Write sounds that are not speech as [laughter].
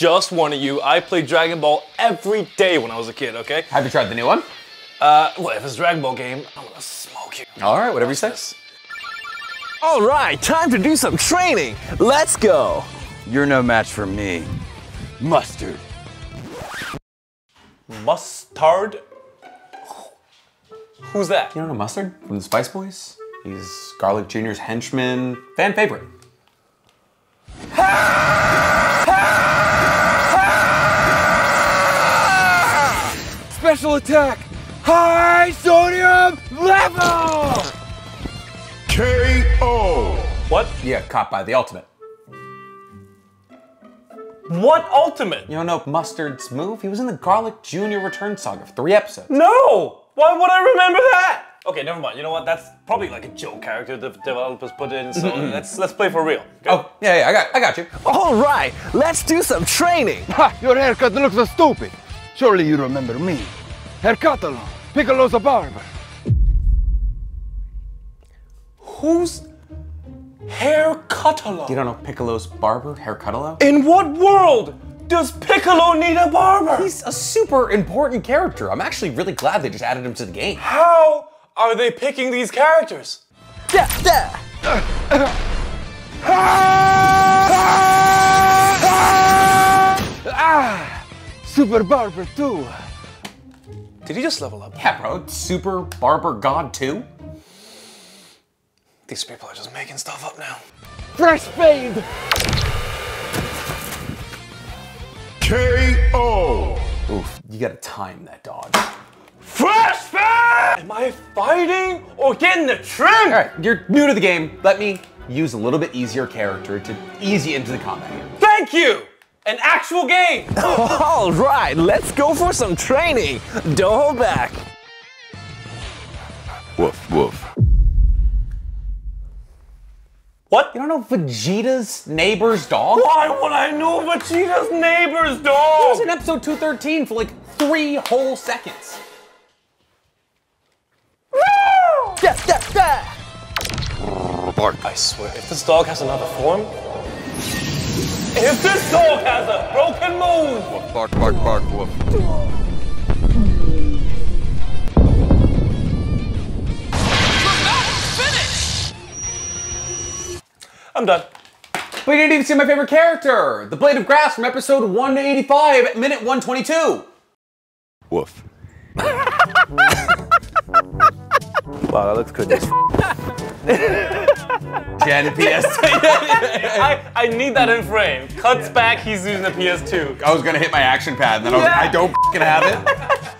just one of you, I played Dragon Ball every day when I was a kid, okay? Have you tried the new one? Uh, well, if it's a Dragon Ball game, I'm gonna smoke you. All right, whatever you say. All right, time to do some training. Let's go. You're no match for me. Mustard. Mustard? Who's that? You don't know Mustard from the Spice Boys? He's Garlic Jr.'s henchman, fan favorite. Special attack! High sodium level! KO. What? Yeah, caught by the ultimate. What ultimate? You don't know Mustard's move? He was in the Garlic Jr. Return Saga for three episodes. No! Why would I remember that? Okay, never mind. You know what? That's probably like a joke character the developers put in. So mm-hmm. let's let's play for real. okay? Oh, yeah, yeah, I got, I got you. All right, let's do some training. Ha! Your haircut looks so stupid. Surely you remember me. Haircutalo. Piccolo's a barber. Who's hair Cutalo? You don't know Piccolo's barber, Haircutalo? In what world does Piccolo need a barber? He's a super important character. I'm actually really glad they just added him to the game. How are they picking these characters? Yeah, yeah. Ah! Super barber too. Did he just level up? Yeah, bro, Super Barber God 2? These people are just making stuff up now. Fresh fade. KO. Oof, you gotta time that dodge. Fresh fan! Am I fighting or getting the trim? All right, you're new to the game. Let me use a little bit easier character to ease you into the combat here. Thank you! An actual game! [laughs] All right, let's go for some training. Don't hold back. Woof woof. What? You don't know Vegeta's neighbor's dog? Why would I know Vegeta's neighbor's It dog? was in episode 213 for like three whole seconds. Yeah, yeah, yeah. I swear, if this dog has another form, if this dog has a broken move, Bark bark bark woof. I'm done. But you didn't even see my favorite character, the Blade of Grass from episode 185 at minute 122. Woof. [laughs] Wow, that looks good. [laughs] Jen PS. [laughs] I, I need that in frame. Cuts back, he's using the PS2. I was gonna hit my action pad, and then I was like, I don't fing have it. [laughs]